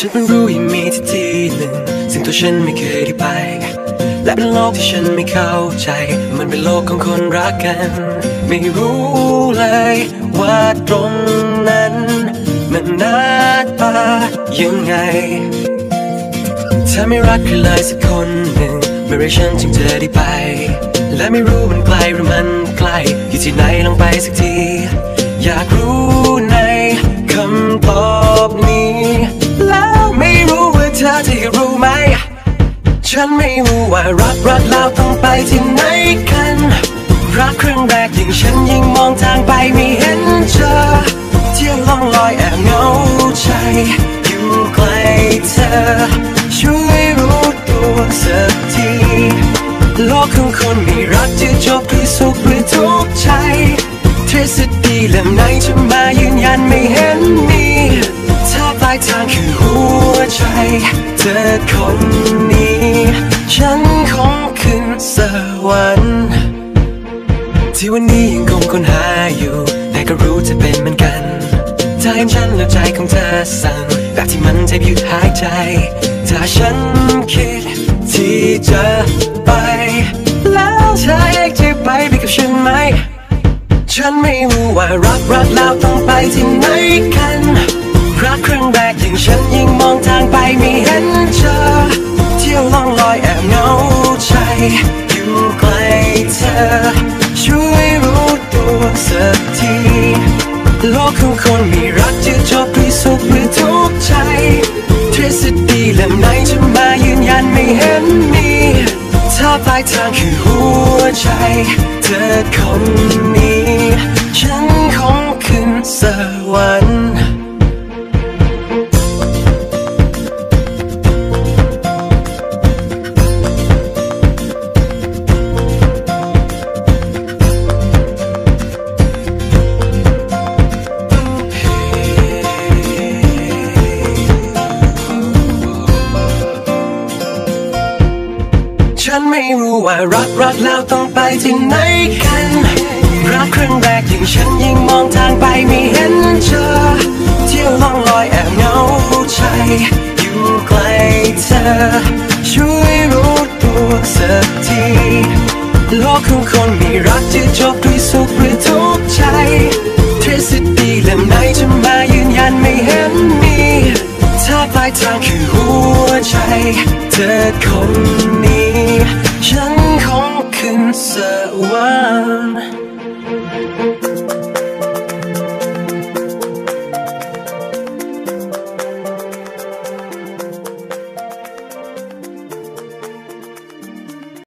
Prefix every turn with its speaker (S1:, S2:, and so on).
S1: ฉันเพิ่งรู้ยังมีที่ที่หนึ่งซึ่งตัวฉันไม่เคยได้ไป และเป็นโลกที่ฉันไม่เข้าใจ มันเป็นโลกของคนรักกัน ไม่รู้เลยว่าตรงนั้น มันน้าตายังไง ถ้าไม่รักใครเลยสักคนหนึ่งเมื่อไรฉันจึงจะได้ไป และไม่รู้มันไกลหรือมันใกล้อยู่ที่ไหนลองไปสักที อยากรู้ ฉันไม่รู้ว่ารักรักแล้วต้องไปที่ไหนกัน รักครั้งแรกยิ่งฉันยิ่งมองทางไปไม่เห็นเธอเที่ยวล่องลอยแอบเหงาใจ อยู่ใกลเธอ ช่วยรู้ตัวสักทีโลกของคนมีรักจะจบด้วยสุขหรือทุกข์ใจทฤษฎีเล่มไหนจะมายืนยันไม่เห็นมีถ้าปลายทางคือหัวใจเธอคนนี้ สวรรค์ที่วันนี้ยังคงค้นหาอยู่แต่ก็รู้จะเป็นเหมือนกันเธอเห็นฉันแล้วใจของเธอสั่นแบบที่มันแทบหยุดหายใจ ถ้าฉันคิดที่จะไป แล้วเธอเองจะไปไปกับฉันไหม ฉันไม่รู้ว่ารักรักแล้วต้องไปที่ไหนกัน รักครั้งแรกยิ่งฉันยิ่งมองทางไปม่ อยู่ใกลเธอ ช่วยรู้ตัวสักทีโลกของคนมีรักจะจบด้วยสุขหรือทุกข์ใจทฤษฎีเล่มไหนจะมายืนยันไม่เห็นมีถ้าปลายทางคือหัวใจ เธอคนนี้ ฉันคงขึ้นสวรรค์ ไม่รู้ว่ารักรักแล้วต้องไปที่ไหนกัน รักครั้งแรกยิ่งฉันยิ่งมองทางไปไม่เห็นเธอเที่ยวล่องลอยแอบเหงาใจอยู่ใกลเธอ ช่วยรู้ตัวสักทีโลกของคนมีรักจะจบด้วยสุขหรือทุกข์ใจทฤษฎีเล่มไหนจะมายืนยันไม่เห็นมี ถ้าปลายทางคือหัวใจ เธอคน นี้